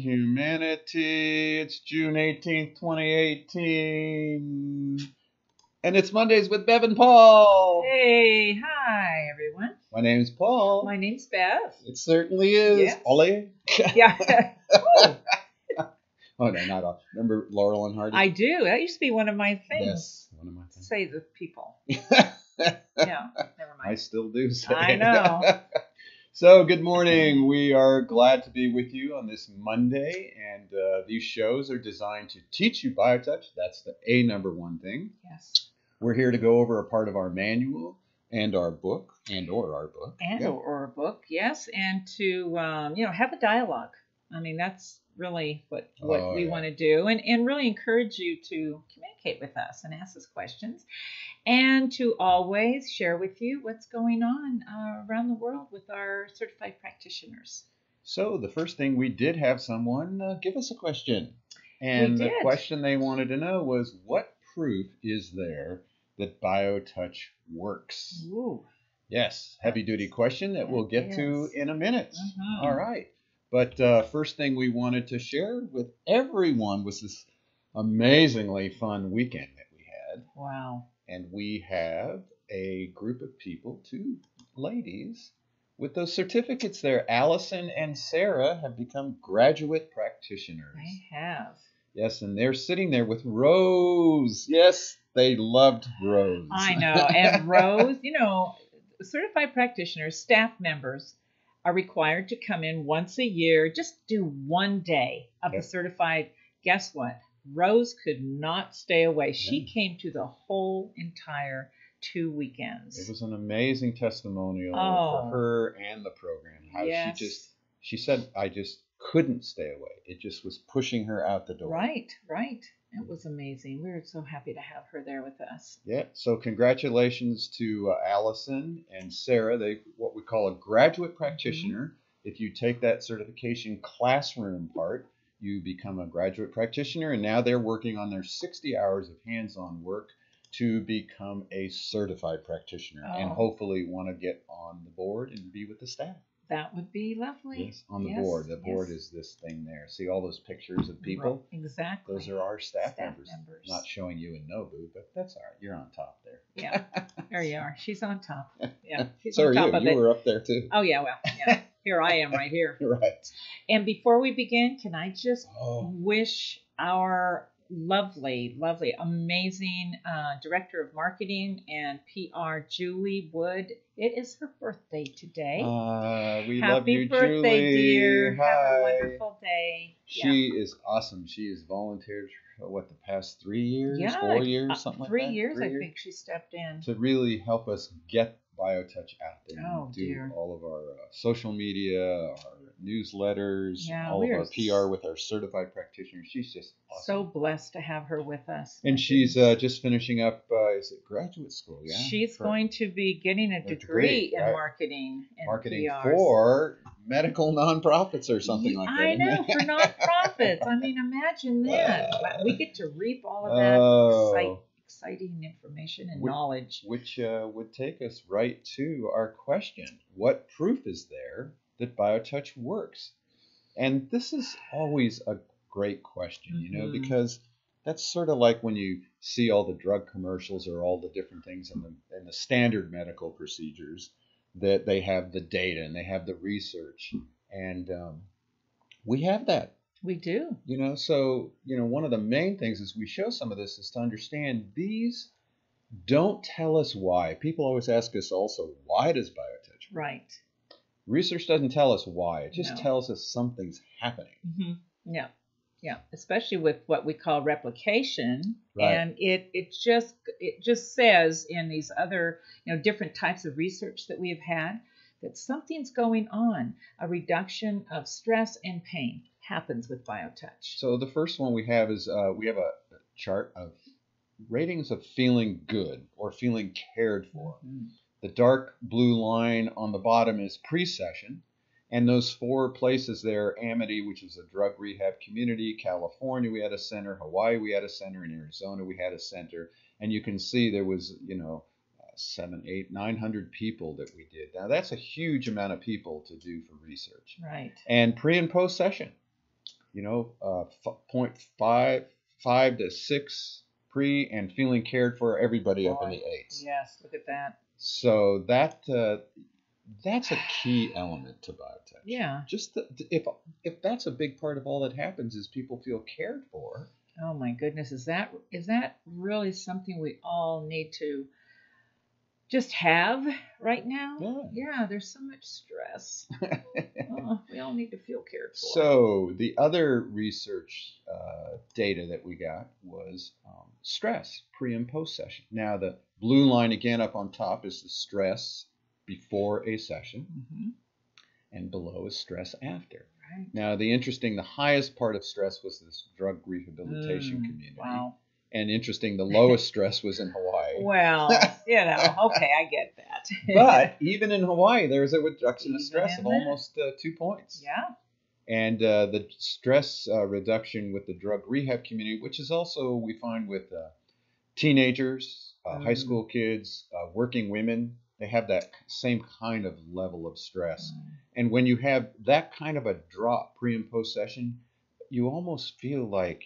humanity. It's June 18th, 2018. And it's Mondays with Bev and Paul. Hey, hi everyone. My name's Paul. My name's Bev. it certainly is. Yes. Ollie. Yeah. Oh, Oh, no, not all. Remember Laurel and Hardy? I do. That used to be one of my things. Yes, one of my things. Say the people. Yeah, never mind. I still do say I know. So, good morning. We are glad to be with you on this Monday, and uh, these shows are designed to teach you biotouch. That's the A number one thing. Yes. We're here to go over a part of our manual and our book, and or our book. And Yeah. or, or a book, yes, and to um, you know have a dialogue. I mean that's really what what Oh, we yeah. want to do, and and really encourage you to communicate with us and ask us questions, and to always share with you what's going on uh, around the world with our certified practitioners. So, the first thing we did have someone uh, give us a question. And the question they wanted to know was what proof is there that biotouch works? Ooh. Yes, heavy duty question that we'll get to in a minute. Mhm. All right. But uh, first thing we wanted to share with everyone was this amazingly fun weekend that we had. Wow. And we have a group of people, two ladies, with those certificates there. Allison and Sarah have become graduate practitioners. I have. Yes, and they're sitting there with Rose. Yes, they loved Rose. I know. And Rose, you know, certified practitioners, staff members are required to come in once a year, just do one day of Yep. the certified. Guess what? Rose could not stay away. She came to the whole entire two weekends. It was an amazing testimonial Oh. for her and the program. How Yes. she just she said I just couldn't stay away. It just was pushing her out the door. right, right. It was amazing. We were so happy to have her there with us. Yeah. So congratulations to uh, Allison and Sarah. They what we call a graduate practitioner. If you take that certification classroom part, you become a graduate practitioner, and now they're working on their 60 hours of hands-on work to become a certified practitioner, and Oh. hopefully want to get on the board and be with the staff. That would be lovely. Yes, on the Yes, board. The board yes. is this thing there. See all those pictures of people? Right, Exactly. Those are our staff, Staff members. members. Not showing you in Nobu, but that's all right. You're on top there. Yeah, there you are. She's on top. Yeah, she's so on are top you. of You it. were up there too. Oh yeah, well, yeah. Here I am right here. right. And before we begin, can I just Oh, wish our lovely, lovely, amazing uh, director of marketing and PR, Julie Wood. It is her birthday today. uh, we Happy love you, birthday, Julie. dear! Hi. Have a wonderful day. She is awesome. She has volunteered for what the past three years, yeah, four years, uh, something three like that. years, I think she stepped in. to really help us get BioTouch out there Oh, and do dear. all of our uh, social media, our newsletters, Yeah, all of our PR with our certified practitioners. She's just awesome. So blessed to have her with us. and she's uh, just finishing up, uh, is it graduate school? Yeah. She's For going to be getting a degree, degree, in right. marketing and marketing PRs. for medical nonprofits or something like that. I know for nonprofits. I mean, imagine that. Wow. we get to reap all of that Oh. excite, exciting information and Would- knowledge. Which uh, would take us right to our question What proof is there that BioTouch works? And this is always a great question, you know, Mhm. because that's sort of like when you see all the drug commercials or all the different things in the, in the standard medical procedures that they have the data and they have the research. And um, we have that We do. you know so you know one of the main things is we show some of this is to understand these don't tell us why people always ask us also why does biotouch work? Right. Research doesn't tell us why it just No. tells us something's happening hmm Yeah. Yeah. Especially with what we call replication. Right. And it, it just it just says in these other, you know, different types of research that we have had that something's going on. A reduction of stress and pain happens with biotouch. so the first one we have is uh, we have a chart of ratings of feeling good or feeling cared for Mhm. The dark blue line on the bottom is pre-session, and those four places there, Amity, which is a drug rehab community, California, we had a center, Hawaii, we had a center, in Arizona, we had a center, and you can see there was, you know, seven, eight, nine hundred people that we did. Now that's a huge amount of people to do for research. Right. And pre and post session, you know, uh, f- 0.5 five to six pre and feeling cared for everybody up in the eights. Yes, look at that. So that uh, that's a key element to biotouch. Yeah. Just the, if if that's a big part of all that happens is people feel cared for. Oh my goodness, is that is that really something we all need to just have right now? Yeah. Yeah, there's so much stress. oh, we all need to feel cared for. So the other research uh, data that we got was um, stress pre and post session. Now the blue line again up on top is the stress before a session, hmm and below is stress after. right. Now the interesting, the highest part of stress was this drug rehabilitation Mm, community, Wow. And interesting, the lowest stress was in Hawaii. Well, you know, okay, I get that. But even in Hawaii, there was a reduction Even of stress of that. almost uh, two points. yeah. and uh, the stress uh, reduction with the drug rehab community, which is also we find with uh, teenagers, uh, high Mm. school kids, uh, working women, they have that same kind of level of stress. Mm. And when you have that kind of a drop pre and post session, you almost feel like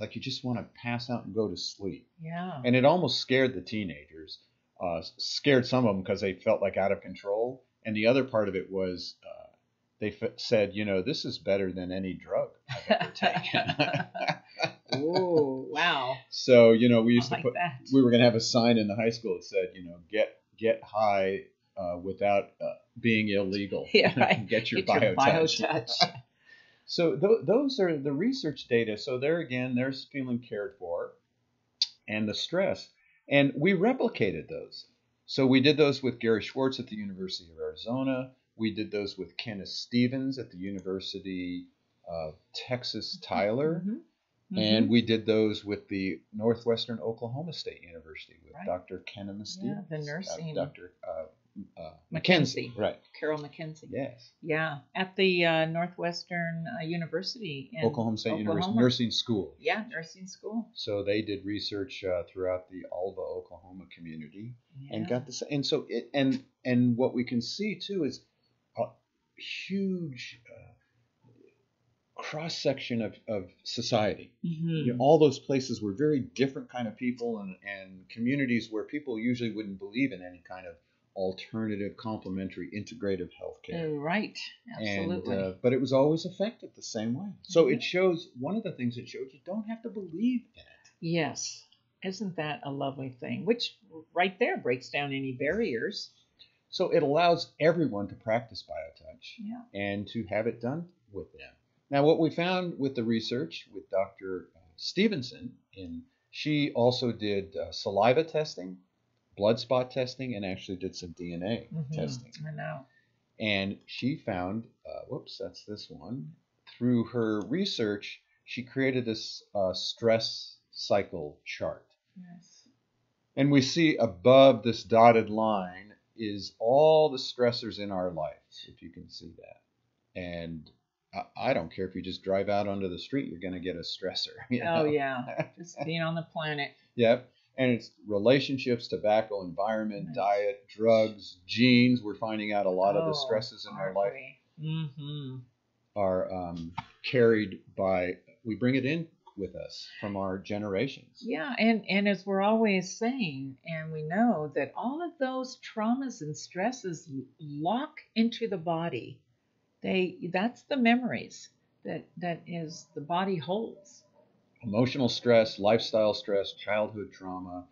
like you just want to pass out and go to sleep. Yeah. And it almost scared the teenagers, uh, scared some of them because they felt like out of control. And the other part of it was uh, they f- said, you know, this is better than any drug I've ever taken. Ooh, wow. so, you know, we I used like to put, that. we were going to have a sign in the high school that said, you know, get get high uh, without uh, being illegal. Yeah, right. get your Get your biotouch. So th- those are the research data. So there again, there's feeling cared for, and the stress, and we replicated those. So we did those with Gary Schwartz at the University of Arizona. We did those with Kenneth Stevens at the University of Texas Tyler, Mhm. and we did those with the Northwestern Oklahoma State University with Right. Dr. Kenneth Yeah, Stevens, the uh, nursing- Dr. Uh, uh, Mackenzie. McKenzie, right? Carol McKenzie. Yes, Yeah, at the uh, Northwestern uh, University in Oklahoma State University Nursing School. Yeah, nursing school. So they did research uh, throughout the Alva, Oklahoma community, and Yeah. got this. And so it and and what we can see too is a huge uh, cross section of, of society. Mhm. You know, all those places were very different kind of people and, and communities where people usually wouldn't believe in any kind of alternative, complementary, integrative healthcare. Oh, right, absolutely. And, uh, but it was always affected the same way. So Mhm. it shows one of the things it shows you don't have to believe in it. yes, isn't that a lovely thing? Which right there breaks down any barriers. So it allows everyone to practice biotouch Yeah. and to have it done with them. Now, what we found with the research with Dr. Stevenson, in she also did uh, saliva testing, blood spot testing, and actually did some DNA Mhm. testing. I know. And she found, uh, whoops, that's this one. Through her research, she created this uh, stress cycle chart. Yes. And we see above this dotted line is all the stressors in our life, if you can see that. And I, I don't care if you just drive out onto the street, you're going to get a stressor. you Oh yeah, just being on the planet. Yep. And it's relationships, tobacco, environment, Nice. diet, drugs, genes. We're finding out a lot of the Oh, stresses in our life Mm-hmm. are um, carried by, we bring it in with us from our generations. Yeah, and and as we're always saying, and we know that all of those traumas and stresses lock into the body. They that's the memories that that is the body holds. Emotional stress, lifestyle stress, childhood trauma,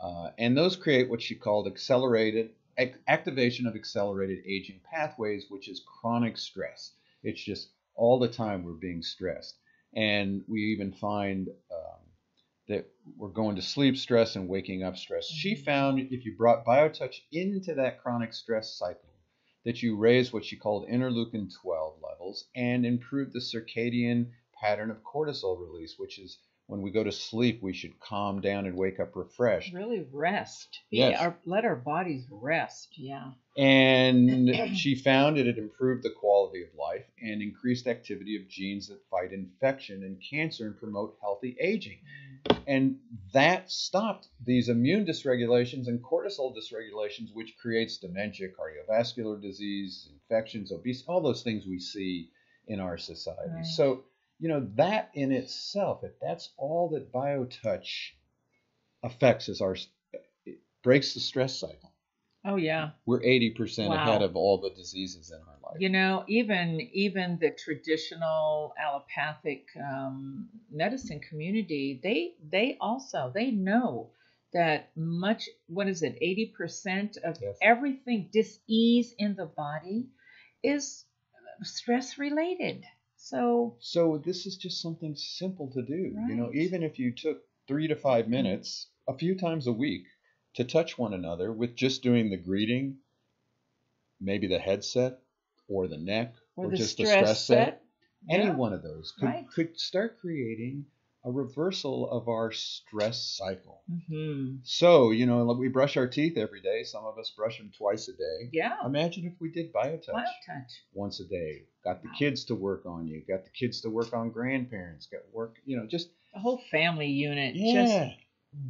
uh, and those create what she called accelerated ac- activation of accelerated aging pathways, which is chronic stress. It's just all the time we're being stressed, and we even find um, that we're going to sleep stress and waking up stress. She Mhm. found if you brought BioTouch into that chronic stress cycle, that you raise what she called interleukin 12 levels and improve the circadian pattern of cortisol release, which is when we go to sleep, we should calm down and wake up refreshed. Really rest. Yes. Yeah, our, let our bodies rest. Yeah. And she found it had improved the quality of life and increased activity of genes that fight infection and cancer and promote healthy aging. Mm. And that stopped these immune dysregulations and cortisol dysregulations, which creates dementia, cardiovascular disease, infections, obesity, all those things we see in our society. Right. So you know, that in itself, if that's all that BioTouch affects is our it breaks the stress cycle. Oh yeah. We're 80% Wow. ahead of all the diseases in our life. You know, even even the traditional allopathic um, medicine community, they they also they know that much. What is it? Eighty percent of Yes. everything dis-ease in the body is stress related. So So this is just something simple to do. You know, even if you took three to five minutes a few times a week to touch one another with just doing the greeting, maybe the headset or the neck or, or, the just stress, the stress set, set. any Yeah. one of those could, Right. could start creating a reversal of our stress cycle. Mhm. So, you know, like we brush our teeth every day. Some of us brush them twice a day. Yeah. Imagine if we did BioTouch Wild touch. once a day. Got the Wow. kids to work on you. Got the kids to work on grandparents. Got work, you know, just The whole family unit yeah. just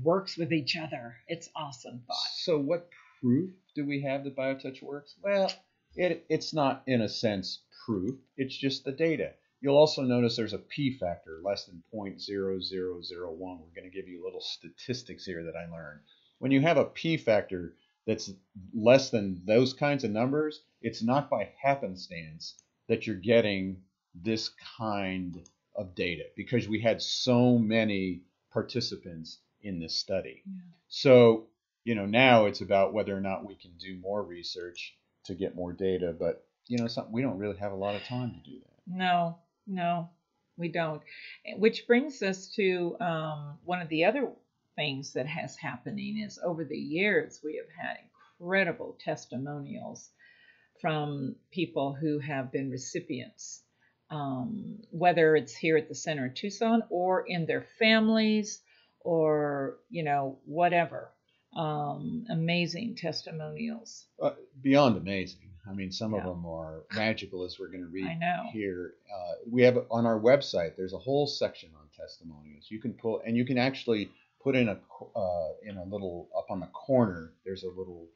works with each other. It's awesome thought. So, what proof do we have that BioTouch works? Well, it, it's not in a sense proof. It's just the data. You'll also notice there's a p factor less than 0.0001. We're going to give you little statistics here that I learned. When you have a p factor that's less than those kinds of numbers, it's not by happenstance that you're getting this kind of data because we had so many participants in this study. Yeah. So, you know, now it's about whether or not we can do more research to get more data, but you know, some, we don't really have a lot of time to do that. No, no, we don't. Which brings us to um, one of the other things that has happening is over the years we have had incredible testimonials from people who have been recipients, um, whether it's here at the center in Tucson or in their families or you know whatever. Um, amazing testimonials. Uh, beyond amazing. I mean, some of them are magical, as we're going to read here. Uh, we have on our website. There's a whole section on testimonials. You can pull, and you can actually put in a uh, in a little up on the corner. There's a little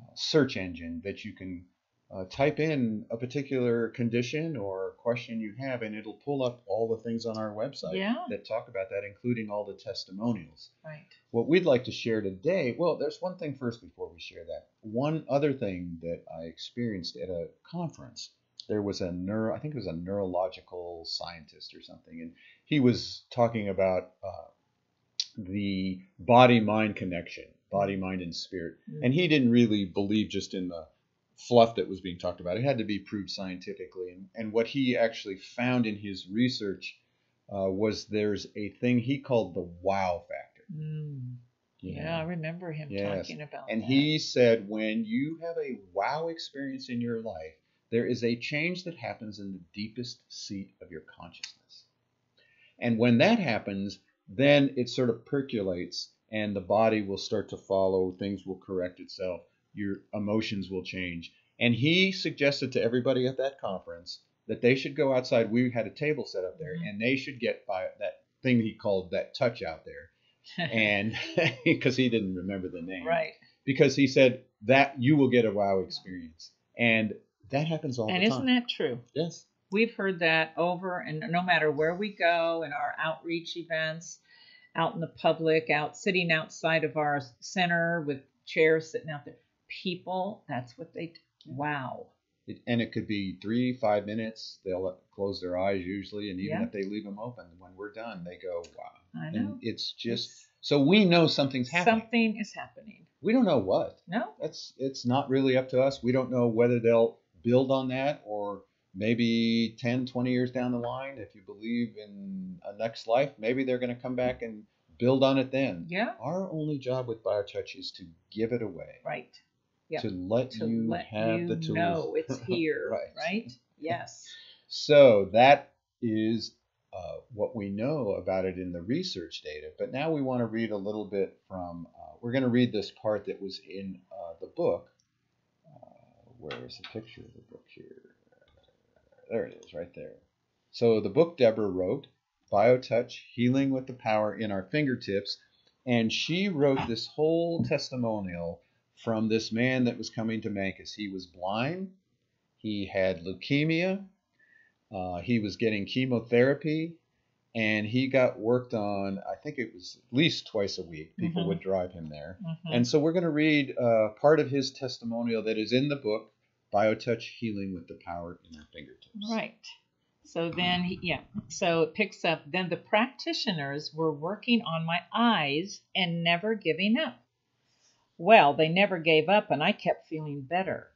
uh, search engine that you can uh, type in a particular condition or question you have, and it'll pull up all the things on our website Yeah. that talk about that, including all the testimonials Right. what we'd like to share today well there's one thing first before we share that one other thing that i experienced at a conference there was a neuro i think it was a neurological scientist or something and he was talking about uh, the body mind connection body mind and spirit and he didn't really believe just in the fluff that was being talked about it had to be proved scientifically and, and what he actually found in his research uh, was there's a thing he called the wow factor Mm. you Yeah, I remember him Yes. talking about And that. he said, when you have a wow experience in your life, there is a change that happens in the deepest seat of your consciousness. And when that happens, then it sort of percolates and the body will start to follow, things will correct itself, your emotions will change. And he suggested to everybody at that conference that they should go outside. We had a table set up there, Mhm. and they should get by that thing he called that touch out there. And because he didn't remember the name right. because he said that you will get a wow experience, and that happens all And the time. And isn't that true? yes, We've heard that over and no matter where we go in our outreach events, out in the public, out sitting outside of our center with chairs sitting out there, people, that's what they wow. it, and it could be three, five minutes. They'll close their eyes usually, and even Yeah. if they leave them open, when we're done, they go wow. I know. And it's just It's- so we know something's happening. something is happening. We don't know what. No? That's it's not really up to us. We don't know whether they'll build on that or maybe 10, 20 years down the line, if you believe in a next life, maybe they're going to come back and build on it then. Yeah. Our only job with BioTouch is to give it away, Right. Yep. to let To you let have you the tools. know it's here. Right. right. Yes. So that is uh, what we know about it in the research data. But now we want to read a little bit from, uh, we're going to read this part that was in uh, the book. Uh, where is the picture of the book here? There it is, right there. So the book Deborah wrote, BioTouch Healing with the Power in Our Fingertips. And she wrote this whole testimonial from this man that was coming to Mancus. He was blind, he had leukemia, Uh, he was getting chemotherapy, and he got worked on. I think it was at least twice a week. People Mhm. would drive him there, Mhm. and so we're going to read uh, part of his testimonial that is in the book, BioTouch Healing with the Power in Our Fingertips. Right. So then, he, yeah. So it picks up. Then the practitioners were working on my eyes and never giving up. Well, they never gave up, and I kept feeling better.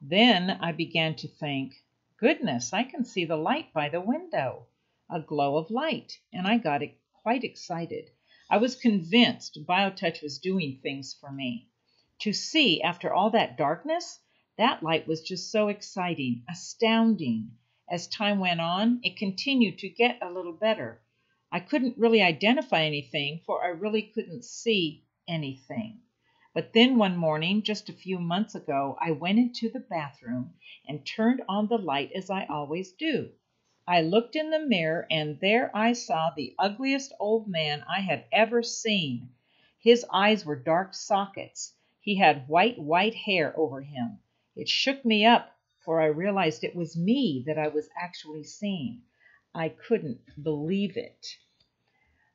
Then I began to think, goodness, I can see the light by the window, a glow of light, and I got quite excited. I was convinced BioTouch was doing things for me. To see, after all that darkness, that light was just so exciting, astounding. As time went on, it continued to get a little better. I couldn't really identify anything, for I really couldn't see anything. But then one morning, just a few months ago, I went into the bathroom and turned on the light as I always do. I looked in the mirror, and there I saw the ugliest old man I had ever seen. His eyes were dark sockets. He had white, white hair over him. It shook me up, for I realized it was me that I was actually seeing. I couldn't believe it.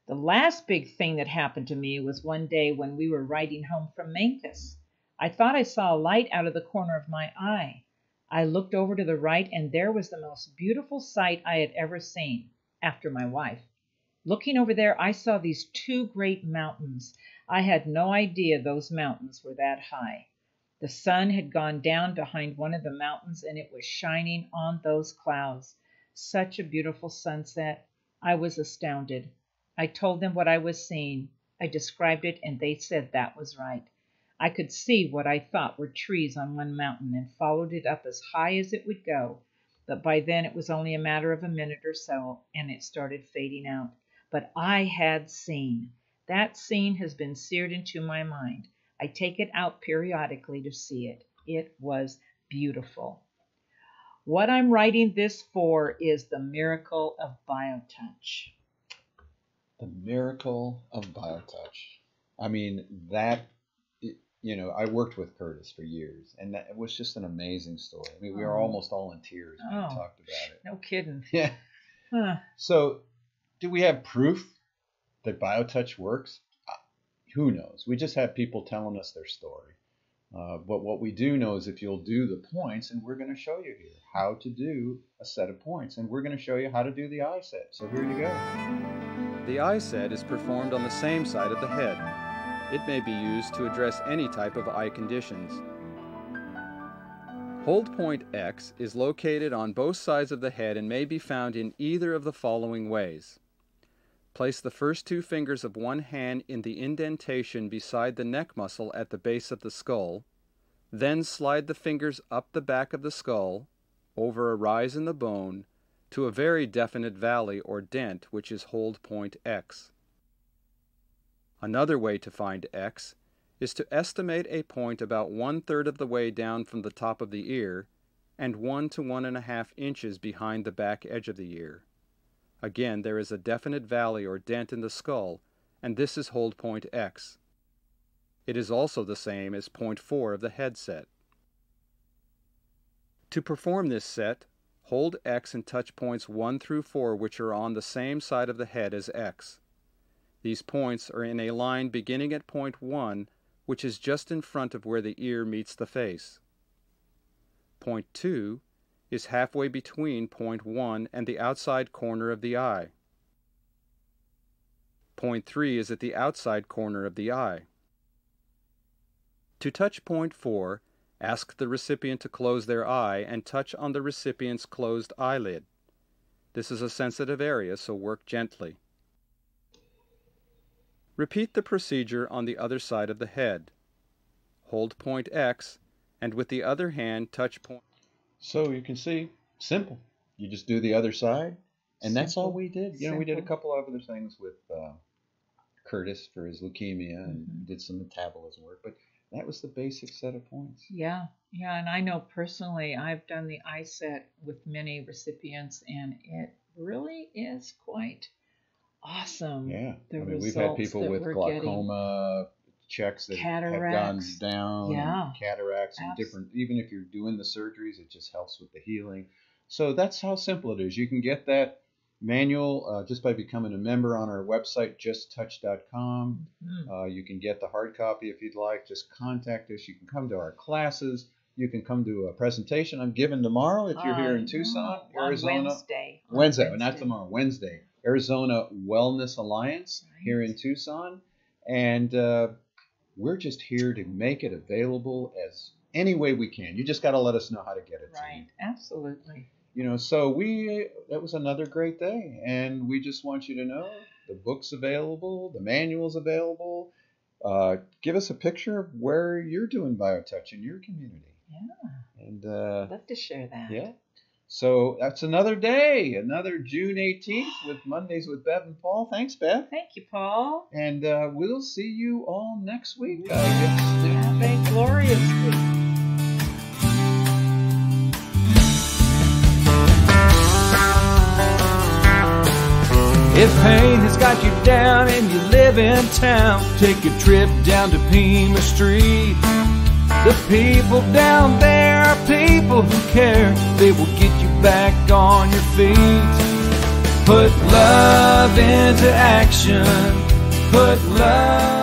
The last big thing that happened to me was one day when we were riding home from Memphis. I thought I saw a light out of the corner of my eye. I looked over to the right, and there was the most beautiful sight I had ever seen, after my wife. Looking over there, I saw these two great mountains. I had no idea those mountains were that high. The sun had gone down behind one of the mountains, and it was shining on those clouds. Such a beautiful sunset. I was astounded. I told them what I was seeing. I described it, and they said that was right. I could see what I thought were trees on one mountain and followed it up as high as it would go. But by then it was only a matter of a minute or so, and it started fading out. But I had seen. That scene has been seared into my mind. I take it out periodically to see it. It was beautiful. What I'm writing this for is the miracle of BioTouch. The miracle of BioTouch. I mean, that, you know, I worked with Curtis for years, and that it was just an amazing story. I mean, we were Oh. almost all in tears when we Oh. talked about it. No kidding. Yeah. Huh. So, do we have proof that BioTouch works? Uh, Who knows? We just have people telling us their story. Uh, but what we do know is if you'll do the points, and we're going to show you here how to do a set of points, and we're going to show you how to do the eye set. So here you go. The eye set is performed on the same side of the head. It may be used to address any type of eye conditions. Hold point X is located on both sides of the head and may be found in either of the following ways. Place the first two fingers of one hand in the indentation beside the neck muscle at the base of the skull, then slide the fingers up the back of the skull, over a rise in the bone, to a very definite valley or dent which is hold point X. Another way to find X is to estimate a point about one third of the way down from the top of the ear and one to one and a half inches behind the back edge of the ear. Again, there is a definite valley or dent in the skull, and this is hold point X. It is also the same as point 4 of the headset. To perform this set, hold X and touch points 1 through 4 which are on the same side of the head as X. These points are in a line beginning at point 1 which is just in front of where the ear meets the face. Point 2 is halfway between point 1 and the outside corner of the eye. Point 3 is at the outside corner of the eye. To touch point 4, ask the recipient to close their eye and touch on the recipient's closed eyelid. This is a sensitive area, so work gently. Repeat the procedure on the other side of the head. Hold point X and with the other hand touch point. So you can see, simple. You just do the other side, and that's all we did. You know, we did a couple of other things with uh, Curtis for his leukemia and Mhm. did some metabolism work, but that was the basic set of points. Yeah, yeah, and I know personally I've done the eye set with many recipients, and it really is quite awesome. Yeah, the I mean, we've had people with glaucoma checks that have gone Cataracts. down, and Yeah. cataracts and different. Even if you're doing the surgeries, it just helps with the healing. So that's how simple it is. You can get that manual uh, just by becoming a member on our website, justtouch.com. Mhm. Uh, you can get the hard copy if you'd like. Just contact us. You can come to our classes. You can come to a presentation I'm giving tomorrow if you're here in On- Tucson, on Arizona. Wednesday. On Wednesday, oh, not tomorrow, Wednesday. Arizona Wellness Alliance here in Tucson. And uh, we're just here to make it available as any way we can. You just got to let us know how to get it to you Right. Absolutely. You know so we that was another great day and we just want you to know the book's available the manual's available uh, give us a picture of where you're doing biotouch in your community Yeah. and uh, I'd love to share that. yeah so that's another day another june 18th with mondays with bev and paul thanks bev Thank you, Paul. and uh, we'll see you all next week Have a glorious week. If pain has got you down and you live in town, take a trip down to Pima Street. The people down there are people who care. They will get you back on your feet. Put love into action. Put love